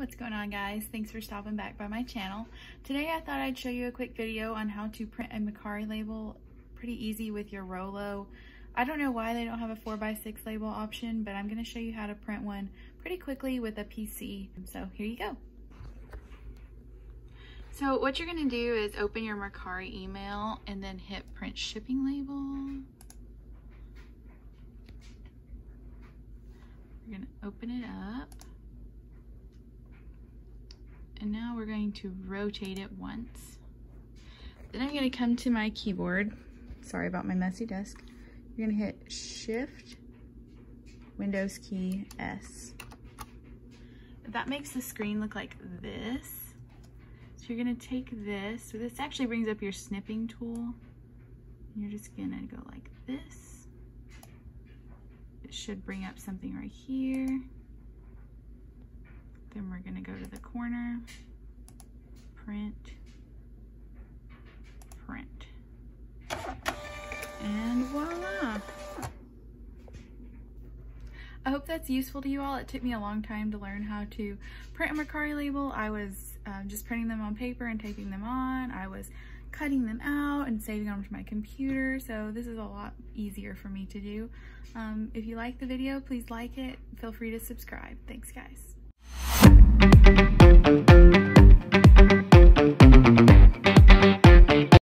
What's going on guys? Thanks for stopping back by my channel. Today I thought I'd show you a quick video on how to print a Mercari label pretty easy with your Rollo. I don't know why they don't have a 4x6 label option, but I'm going to show you how to print one pretty quickly with a PC. So here you go. So what you're going to do is open your Mercari email and then hit print shipping label. We're going to open it up. And now we're going to rotate it once. Then I'm going to come to my keyboard. Sorry about my messy desk. You're going to hit Shift, Windows key, S. That makes the screen look like this. So you're going to take this. So this actually brings up your snipping tool. You're just going to go like this. It should bring up something right here. Then we're gonna go to the corner, print, print, and voila. I hope that's useful to you all. It took me a long time to learn how to print a Mercari label. I was um, just printing them on paper and taping them on. I was cutting them out and saving them to my computer. So this is a lot easier for me to do. Um, if you like the video, please like it. Feel free to subscribe. Thanks guys.